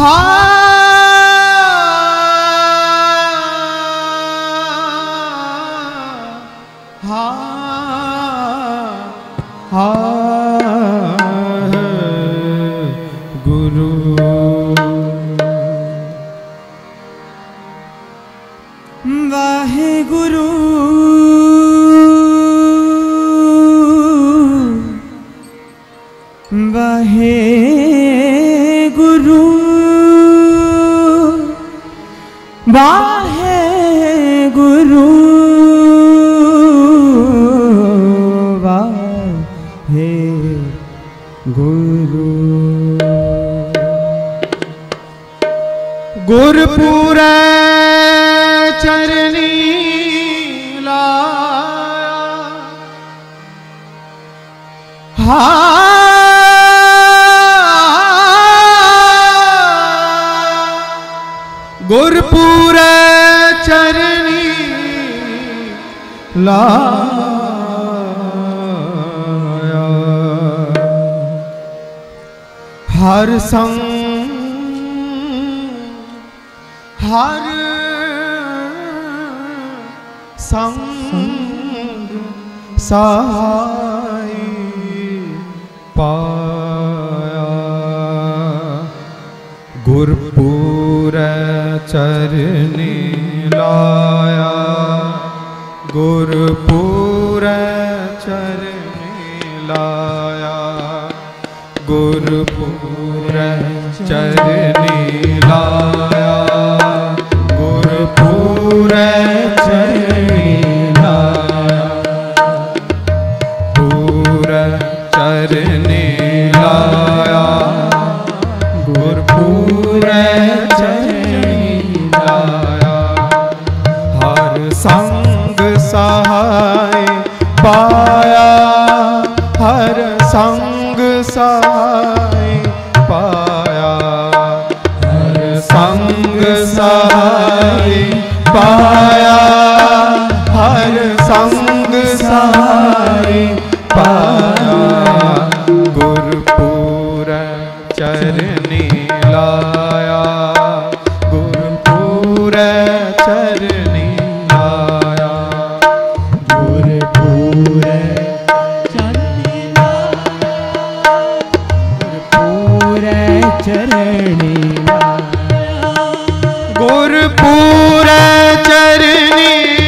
heart. बाहे गुरु। बाहे गुरु। बाहे गुरु। गुरपुरा चरणी ला हा गुरपुर चरणी ला हर संग हर संग सहाय पाया। गुरपुर चरणी लाया। गुरपुर चरणी लाया। गुरपुर चरणी चरणी गुरपुर चरणी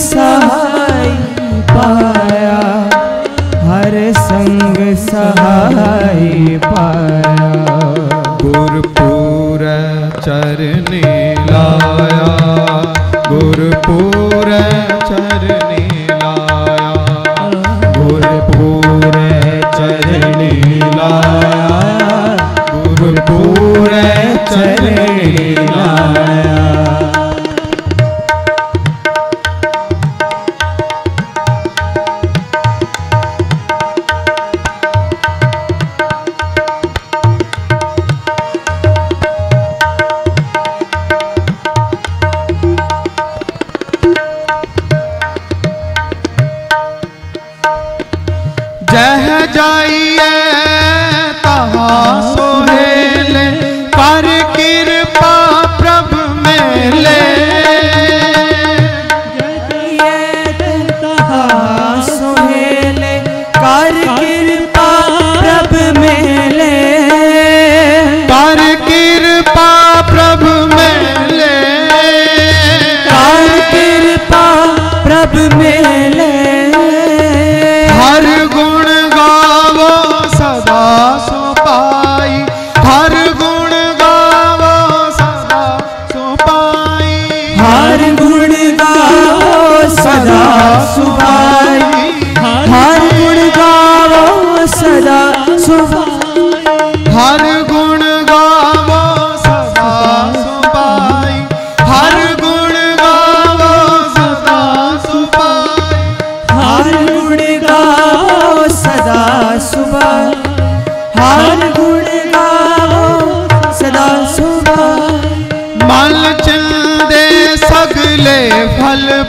सहाय पाया, हर संग सहाय पाया। गुरपुर चरने लाया, गुरपुर चरने लाया। गुरपुर चरने लाया, गुरपुर चरण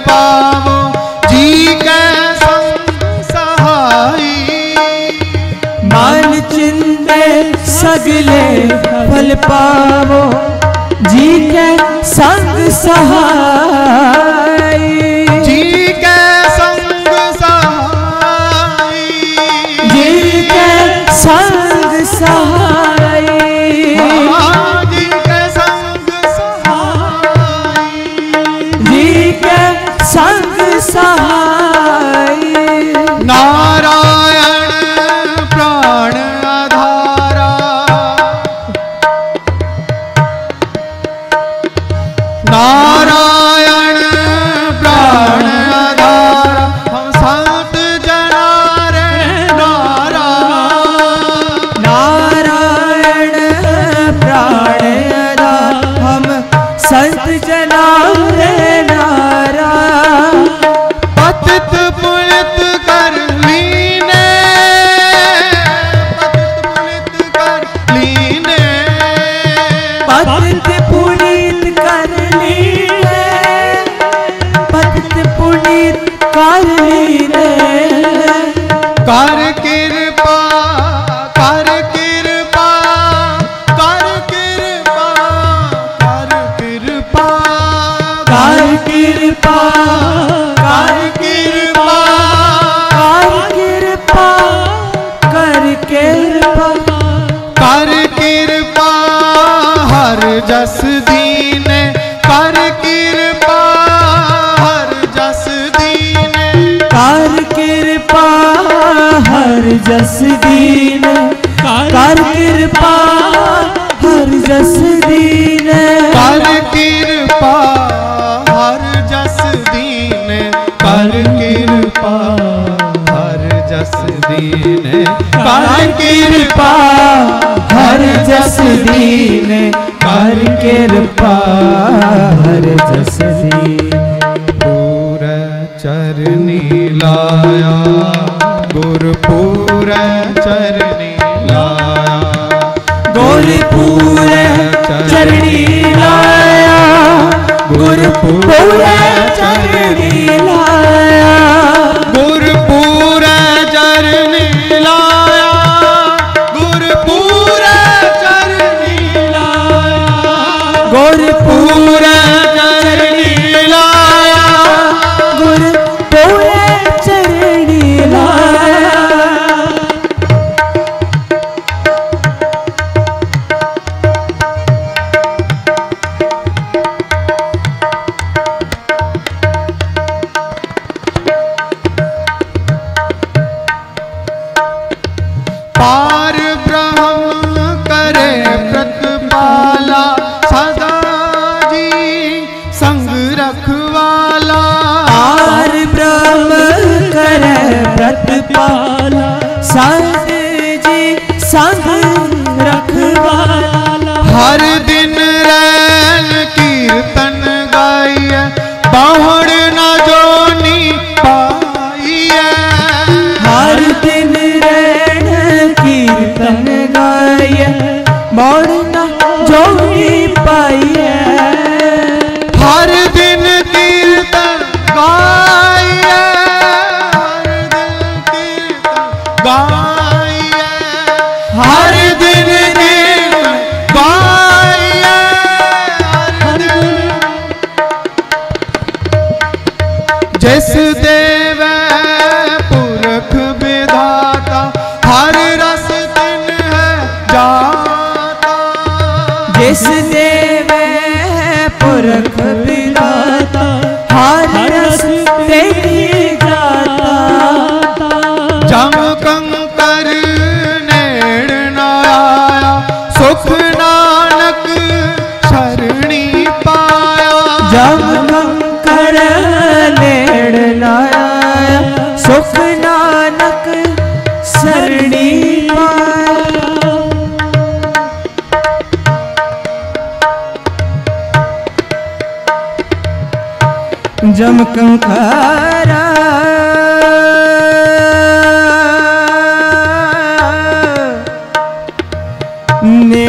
पावो जी के सहाय मान चिंते सगले फल पावो जी के संग सहाय। जस दीन पर कृपा हर जस दीन कर कृपा हर जस दीन कर कृपा हर जस दीन कर कृपा हर जस दीन पर कृपा हर जस दीन कर कृपा हर जस दीन कर कृपा हर जस दीन पूर चरनी लाया गुरु चरनी लाया। गुरु पूर चरनी लाया गुरु पूर चरनी जस देवा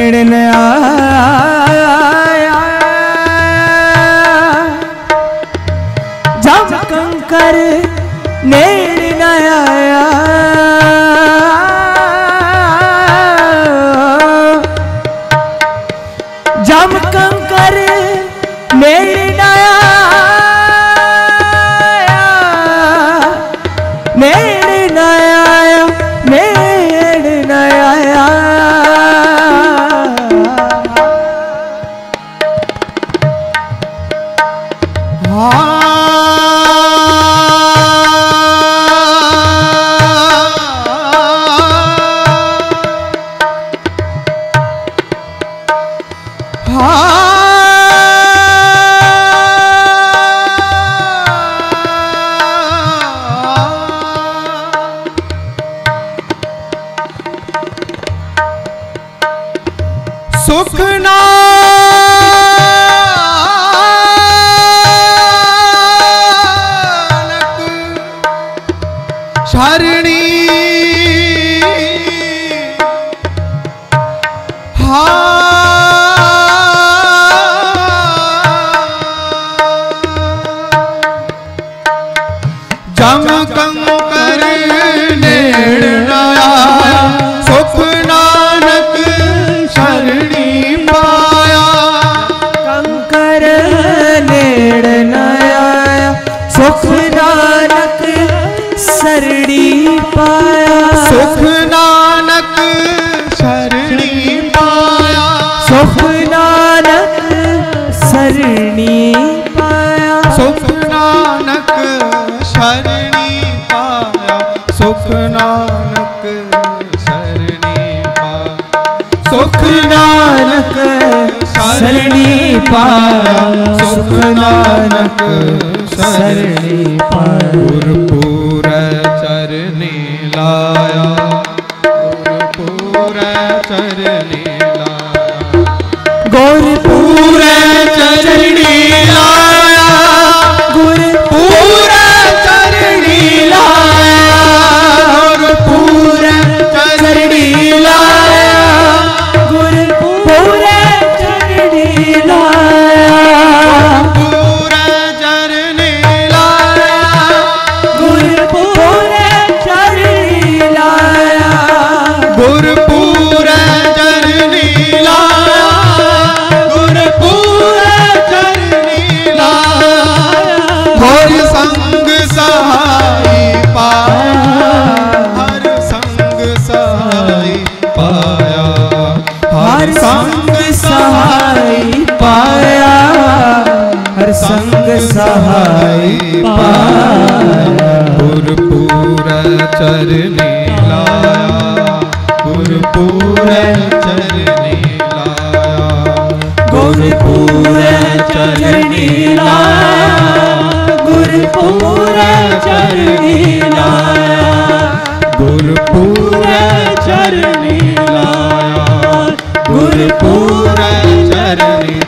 ਮਿਲਣਾ 刚刚刚刚。पाया सुख नानक सरणी गुरपुर चरणी लाया। पूरा चरणी लाया गुरपुर पूरे चरणी लाया चरणी लाया गुरु पूरे चरणी लाया गुरु पूरे चरणी